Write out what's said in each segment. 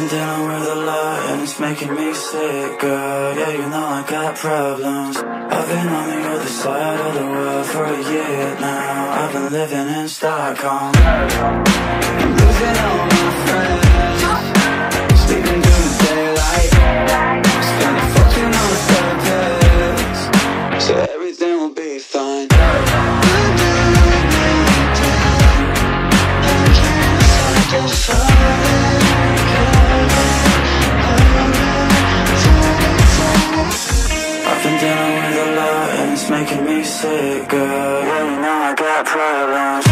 Sitting dealing with a lot, and it's making me sick, girl. Yeah, you know I got problems. I've been on the other side of the world for a year now. I've been living in Stockholm. I'm losing all my friends. I've been dealing with a lot and it's making me sick, girl. Yeah, you know I got problems.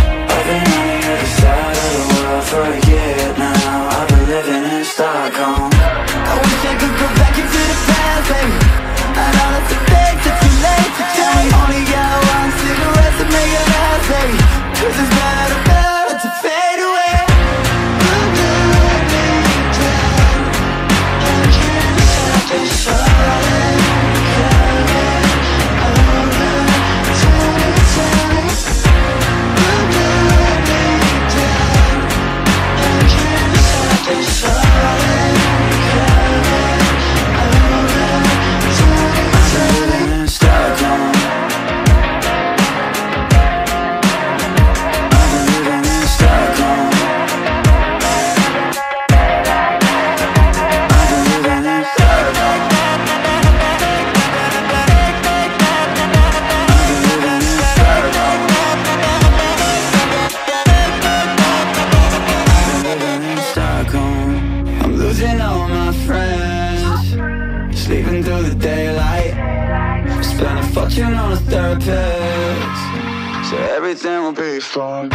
Sleeping through the daylight. Spend a fortune on a therapist. So everything will be fine.